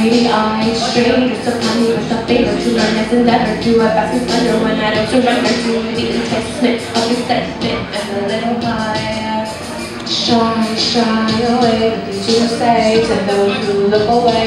mighty eyes, strangers upon me with a favor to learn as endeavor to a basket thunder when I don't surrender to the enticement of your sentiment and a little fire. Shy, shy away, what did you say to those who look away?